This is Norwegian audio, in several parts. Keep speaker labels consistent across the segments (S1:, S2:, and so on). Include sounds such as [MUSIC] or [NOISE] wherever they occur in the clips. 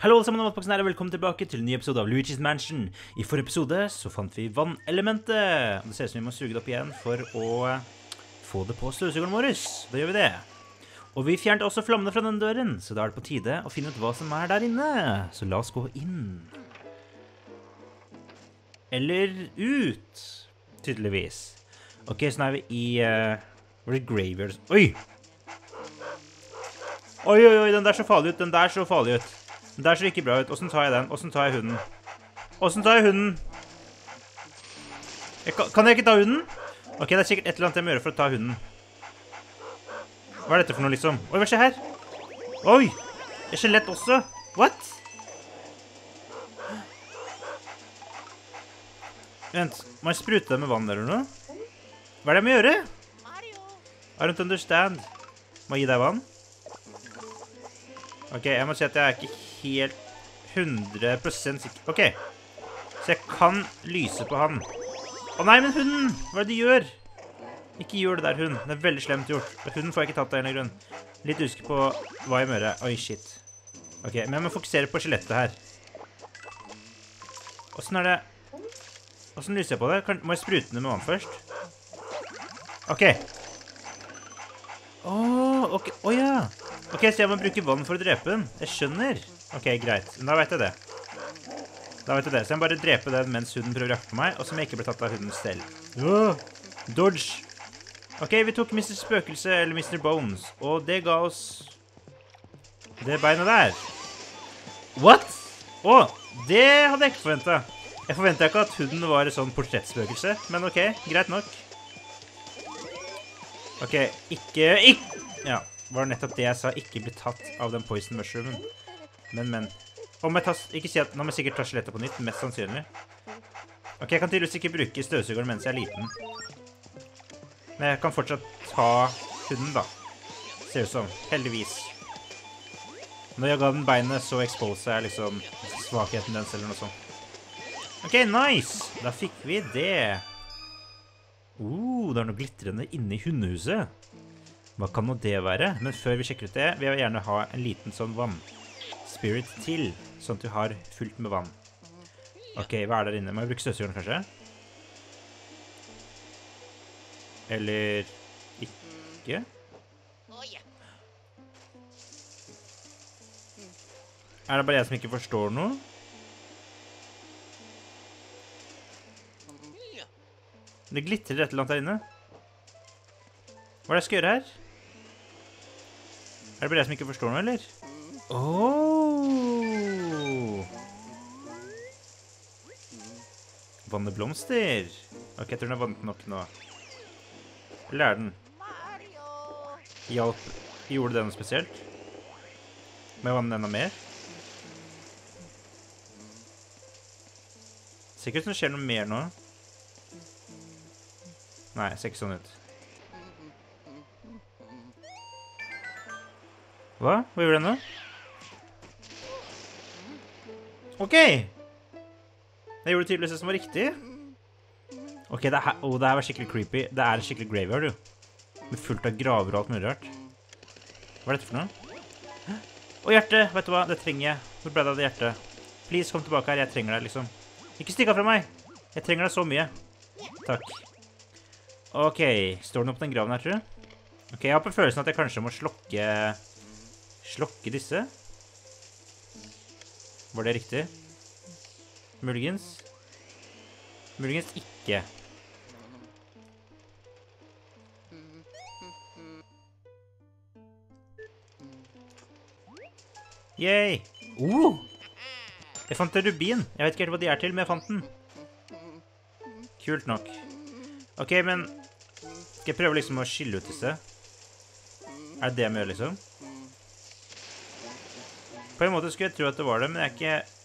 S1: Hallo alle sammen, og velkommen tilbake til en ny episode av Luigi's Mansion. I forrige episode så fant vi vannelementet. Det ser ut som vi må suge det opp igjen for å få det på støvsugeren vår. Da gjør vi det. Og vi fjernet også flammene fra den døren, så da er det på tide å finne ut hva som er der inne. Så la oss gå inn. Eller ut, tydeligvis. Ok, så nå er vi i uh, Var det graveyard? Oi! Oi, oi, oi, den der så farlig ut. Den der så farlig ut. Den der ser ikke bra ut. Åssen tar jeg den? Åssen tar jeg hunden? Åssen tar jeg hunden? Jeg kan, kan jeg ikke ta hunden? Ok, det er sikkert et eller annet jeg må gjøre for å ta hunden. Hva er dette for noe, liksom? Oi, hva skjer her? Oi! Et skjelett også. What? Vent, må jeg sprute det med vann eller noe? Hva er det jeg må gjøre? I don't understand. Må jeg gi deg vann? Ok, jeg må si at jeg er ikke helt 100% sikker. Ok, så jeg kan lyse på han. Å nei, men hunden! Hva er det de gjør? Ikke gjør det der, hund. Det er veldig slemt gjort. Hunden får jeg ikke tatt av en eller annen grunn. Litt usikker på hva jeg må gjøre. Oi, shit. Ok, men jeg må fokusere på skjelettet her. Hvordan er det... Hvordan lyser jeg på det? Kan... Må jeg sprute det med vann først? Ok. Åh, ok. Åh, ja. Ok, så jeg må bruke vann for å drepe den. Jeg skjønner. Ok, greit. Da vet jeg det. Da vet jeg det. Så jeg må bare drepe den mens hunden prøver å jakte på meg, og så må jeg ikke bli tatt av hunden selv. Dodge. Ok, vi tok Mr. Spøkelse, eller Mr. Bones, og det ga oss det beinet der. What? Å, det hadde jeg ikke forventet. Jeg forventet ikke at hunden var et sånn portrettspøkelse, men ok, greit nok. Ok, ikke, ikke, ja var det nettopp det jeg sa, ikke bli tatt av den poison mushroomen. Men, men. Om jeg tar, ikke si at, Nå må jeg sikkert ta skjelettet på nytt, mest sannsynlig. Ok, jeg kan tydeligvis ikke bruke støvsugeren mens jeg er liten. Men jeg kan fortsatt ta hunden, da. Ser ut som. Heldigvis. Når jeg ga den beinet, så exposer jeg liksom svakheten dens, eller noe sånt. Ok, nice! Da fikk vi det. Uh, det er noe glitrende inne i hundehuset. Hva kan nå det være? Men før vi sjekker ut det, vil jeg gjerne ha en liten sånn vann-spirit til, sånn at du har fullt med vann. Ok, hva er der inne? Må jeg bruke støvsugeren, kanskje? Eller ikke? Er det bare jeg som ikke forstår noe? Det glitrer et eller annet der inne. Hva er det jeg skal gjøre her? Er det bare jeg som ikke forstår noe, eller? Oh. Vanneblomster. Ok, jeg tror den er vannet nok nå. Eller er den? Hjalp. Gjorde det noe spesielt? Må jeg vanne enda mer? Sikkert som det skjer noe mer nå. Nei, ser ikke sånn ut. Hva? Hva gjorde den nå? OK! Jeg gjorde tydeligvis det som var riktig. OK, det her, oh, det her var skikkelig creepy. Det er en skikkelig graveyard, jo. Med fullt av graver og alt mulig rart. Hva er dette for noe? Å, hjertet! Vet du hva? Det trenger jeg. Hvor ble det av det hjertet? Please, kom tilbake her. Jeg trenger deg, liksom. Ikke stikk av fra meg! Jeg trenger deg så mye. Takk. OK. Står den opp den graven her, tror du? OK, jeg har på følelsen at jeg kanskje må slokke Slokke disse. Var det riktig? Muligens. Muligens ikke. Yay! Oh! Jeg fant en rubin. Jeg vet ikke helt hva de er til, men jeg fant den. Kult nok. Ok, men skal jeg prøve liksom å skille ut disse? Er det det jeg må gjøre, liksom? På en måte skulle jeg tro at det var det, men jeg er ikke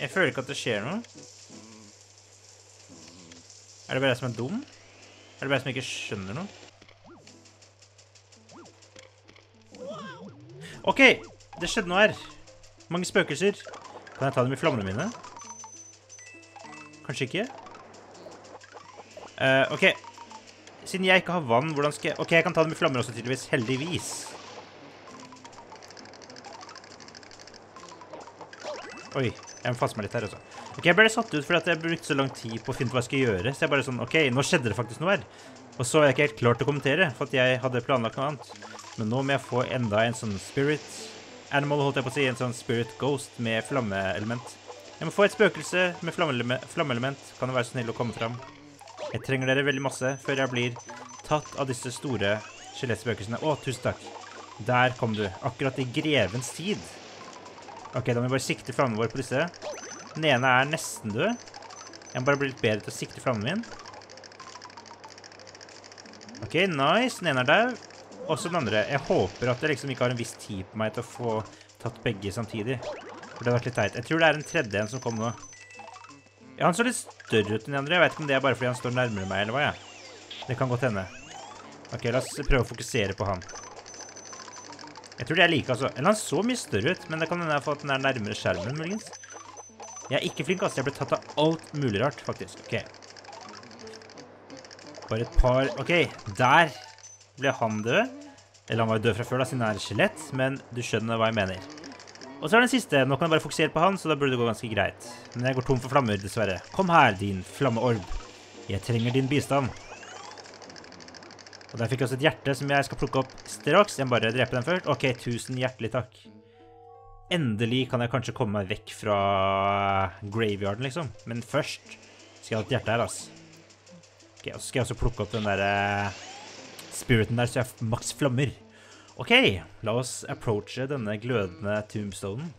S1: Jeg føler ikke at det skjer noe. Er det bare jeg som er dum? Er det bare jeg som ikke skjønner noe? OK! Det skjedde noe her. Mange spøkelser. Kan jeg ta dem i flammene mine? Kanskje ikke? Uh, OK. Siden jeg ikke har vann, hvordan skal jeg OK, jeg kan ta dem i flammer også, tydeligvis. Heldigvis. Oi, jeg må faste meg litt her også. Ok, jeg ble satt ut fordi jeg brukte så lang tid på å finne ut hva jeg skulle gjøre. Så jeg bare sånn, ok, nå skjedde det faktisk noe her. Og så var jeg ikke helt klar til å kommentere, for at jeg hadde planlagt noe annet. Men nå må jeg få enda en sånn spirit animal, holdt jeg på å si, en sånn spirit ghost med flammeelement. Jeg må få et spøkelse med flammeelement. flammeelement. Kan du være så snill å komme fram? Jeg trenger dere veldig masse før jeg blir tatt av disse store skjelettspøkelsene. Å, tusen takk. Der kom du. Akkurat i grevens tid. Ok, da må vi bare sikte flammen vår på disse. Den ene er nesten død. Jeg må bare bli litt bedre til å sikte flammen min. Ok, nice. Den ene er der. Også den andre. Jeg håper at jeg liksom ikke har en viss tid på meg til å få tatt begge samtidig. For det har vært litt teit. Jeg tror det er en tredje en som kom nå. Ja, han så litt større ut enn de andre. Jeg vet ikke om det er bare fordi han står nærmere meg, eller hva, jeg. Det kan godt hende. Ok, la oss prøve å fokusere på han. Jeg tror det er like, altså. Eller han så mye større ut, men det kan hende jeg har fått den der nærmere skjermen, muligens. Jeg er ikke flink, altså. Jeg ble tatt av alt mulig rart, faktisk. Ok. Bare et par... Ok, der ble han død. Eller han var jo død fra før, da, siden han er skjelett, men du skjønner hva jeg mener. Og så er den siste. Nå kan jeg bare fokusere på han, så da burde det gå ganske greit. Men jeg går tom for flammer, dessverre. Kom her, din flammeorb. Jeg trenger din bistand. Og der fikk også et hjerte som jeg skal plukke opp straks. Jeg må bare drepe den først. Ok, tusen hjertelig takk. Endelig kan jeg kanskje komme meg vekk fra graveyarden, liksom. Men først skal jeg ha et hjerte her, altså. Ok, og så skal jeg også plukke opp den der uh, spiriten der, så jeg maks flammer. Ok, la oss approache denne glødende tombstonen.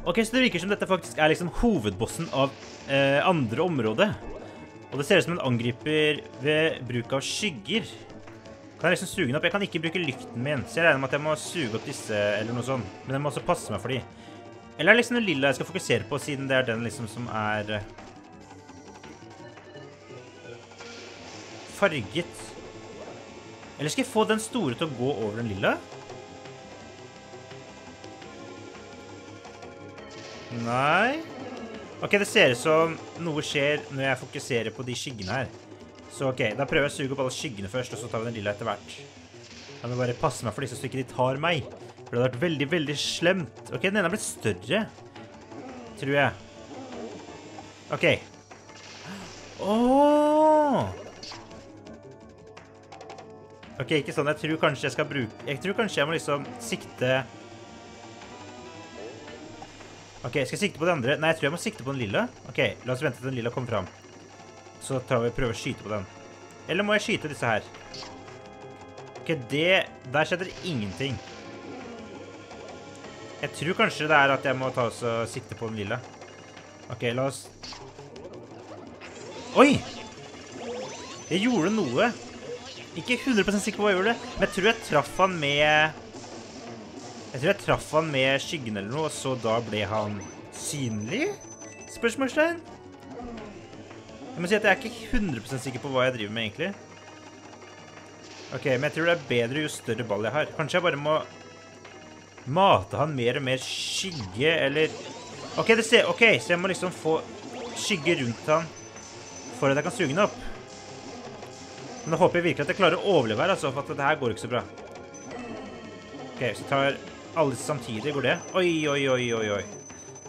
S1: Ok, så det virker som dette faktisk er liksom hovedbossen av eh, andre område. Og det ser ut som en angriper ved bruk av skygger. Kan jeg liksom suge den opp? Jeg kan ikke bruke lykten min, så jeg regner med at jeg må suge opp disse, eller noe sånt. Men jeg må også passe meg for de. Eller er det liksom den lilla jeg skal fokusere på, siden det er den liksom som er... eh, Farget. Eller skal jeg få den store til å gå over den lilla? Nei. Ok, det ser ut som noe skjer når jeg fokuserer på de skyggene her. Så ok, da prøver jeg å suge opp alle skyggene først, og så tar vi den lilla etter hvert. Jeg må bare passe meg for disse så ikke de tar meg. For det hadde vært veldig, veldig slemt. Ok, den ene har blitt større. Tror jeg. Ok. Åh! Ok, ikke sånn. Jeg tror kanskje jeg skal bruke... Jeg tror kanskje jeg må liksom sikte... Ok, skal jeg sikte på den andre? Nei, jeg tror jeg må sikte på den lilla. Ok, la oss vente til den lilla kommer fram. Så tar vi og prøver å skyte på den. Eller må jeg skyte disse her? Ok, det... Der skjedde ingenting. Jeg tror kanskje det er at jeg må ta oss og sikte på den lilla. Ok, la oss... Oi! Jeg gjorde noe. Ikke 100% sikker på hva jeg gjorde, men jeg tror jeg traff han med... Jeg tror jeg traff han med skyggen eller noe, så da ble han synlig? Spørsmålstegn? Jeg må si at jeg er ikke 100% sikker på hva jeg driver med egentlig. Ok, men jeg tror det er bedre jo større ball jeg har. Kanskje jeg bare må mate han mer og mer skygge, eller... Ok, det ser... Ok, så jeg må liksom få skygge rundt han for at jeg kan suge den opp. Men da håper jeg virkelig at jeg klarer å overleve her, altså, for at dette her går ikke så bra. Ok, så tar alle samtidig, går det? Oi, oi, oi, oi, oi.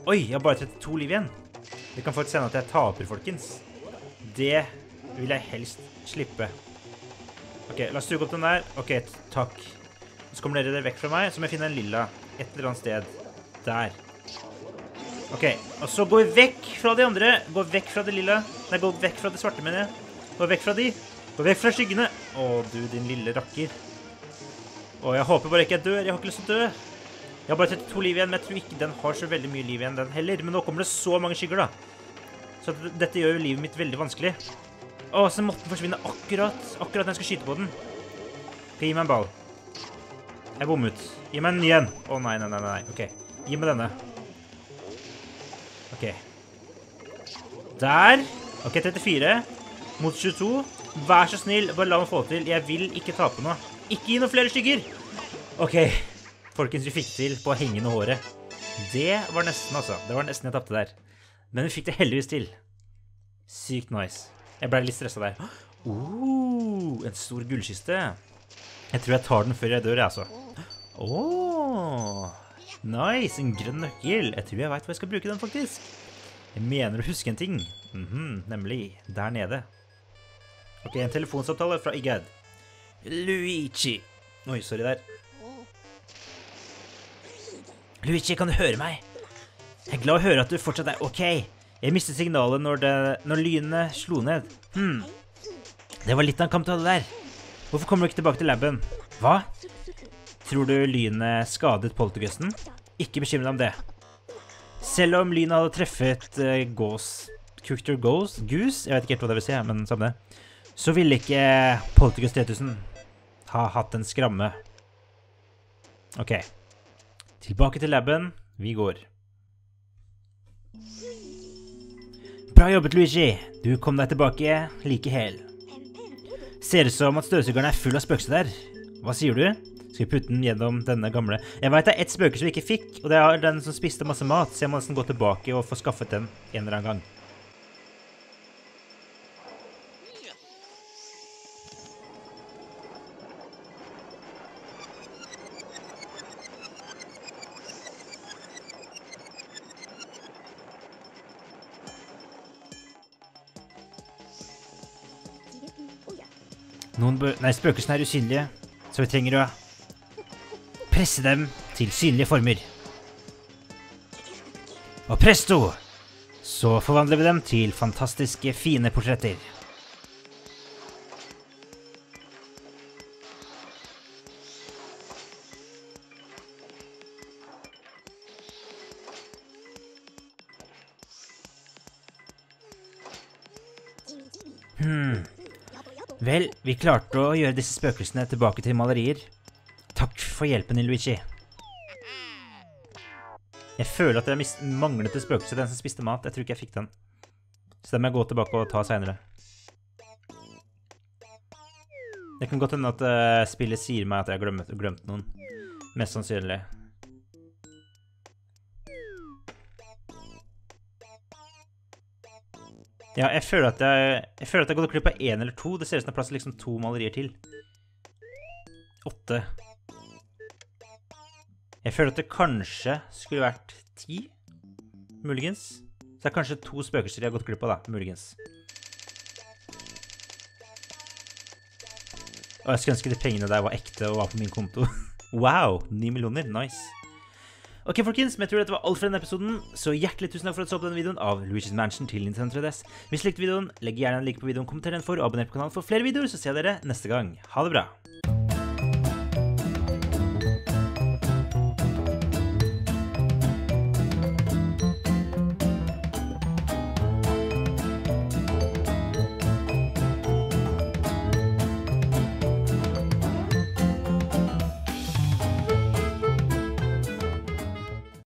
S1: Oi, jeg har bare 32 liv igjen. Det kan faktisk hende at jeg taper, folkens. Det vil jeg helst slippe. Ok, la oss suge opp den der. Ok, takk. Så kommer dere vekk fra meg, så må jeg finne en lilla et eller annet sted. Der. Ok, og så går vi vekk fra de andre. Gå vekk fra det lilla. Nei, gå vekk fra det svarte, mener jeg. Gå vekk fra de. Gå vekk fra skyggene. Å, du, din lille rakker. Å, jeg håper bare ikke jeg dør. Jeg har ikke lyst til å dø. Jeg har bare 32 liv igjen, men jeg tror ikke den har så veldig mye liv igjen, den heller. Men nå kommer det så mange skygger, da. Så dette gjør jo livet mitt veldig vanskelig. Å, så måtte den forsvinne akkurat akkurat når jeg skal skyte på den. Ok, gi meg en ball. Jeg bommet. Gi meg en ny en. Å, nei, nei, nei, nei. Ok, gi meg denne. Ok. Der. Ok, 34. Mot 22. Vær så snill, bare la meg få til. Jeg vil ikke tape noe. Ikke gi noen flere stygger. Ok. Folkens, vi fikk til på hengende håret. Det var nesten, altså. Det var nesten jeg tapte der. Men vi fikk det heldigvis til. Sykt nice. Jeg ble litt stressa der. Oh, en stor gullkiste. Jeg tror jeg tar den før jeg dør, jeg, altså. Åh, nice. En grønn nøkkel. Jeg tror jeg veit hvor jeg skal bruke den, faktisk. Jeg mener å huske en ting. Mhm, nemlig der nede. Ok, en telefonsamtale fra Igad. Luigi. Oi, sorry der. Luigi, kan du høre meg? Jeg er glad å høre at du fortsatt er ok. Jeg mistet signalet når, det, når lynene slo ned. Hm. Det var litt av en kamp du hadde der. Hvorfor kommer du ikke tilbake til laben? Hva? Tror du lynet skadet poltergusten? Ikke bekymre deg om det. Selv om lynet hadde treffet uh, gås... Cooker Goose? Goose? Jeg vet ikke helt hva det vil si, men samme det. Så ville ikke Poltergust 3000 ha hatt en skramme. OK. Tilbake til laben. Vi går. Bra jobbet, Luigi. Du kom deg tilbake like hel. Ser ut som at støvsugeren er full av spøkelser der. Hva sier du? Skal vi putte den gjennom denne gamle Jeg veit det er ett spøkelse vi ikke fikk, og det er den som spiste masse mat, så jeg må nesten gå tilbake og få skaffet den en eller annen gang. Noen bø nei, spøkelsene er usynlige, så vi trenger å presse dem til synlige former. Og presto! Så forvandler vi dem til fantastiske, fine portretter. Vel, vi klarte å gjøre disse spøkelsene tilbake til malerier. Takk for hjelpen Luigi. Jeg føler at jeg manglet et spøkelse, den som spiste mat. Jeg tror ikke jeg fikk den. Så den må jeg gå tilbake og ta seinere. Det kan godt hende at uh, spillet sier meg at jeg har glemt, glemt noen. Mest sannsynlig. Ja, jeg føler at jeg, jeg føler at jeg har gått glipp av én eller to. Det ser ut som det er plass til liksom to malerier til. Åtte. Jeg føler at det kanskje skulle vært ti. Muligens. Så det er kanskje to spøkelser jeg har gått glipp av, da. Muligens. Og jeg skulle ønske de pengene der var ekte og var på min konto. [LAUGHS] wow! Ni millioner. Nice. Ok, folkens, men jeg tror dette var alt for denne episoden, så hjertelig tusen takk for at du så på denne videoen av Luigi's Mansion til Nintendo 3DS. Hvis du likte videoen, legg gjerne en like på videoen, kommenter den for og abonner på kanalen for flere videoer, så ser jeg dere neste gang. Ha det bra!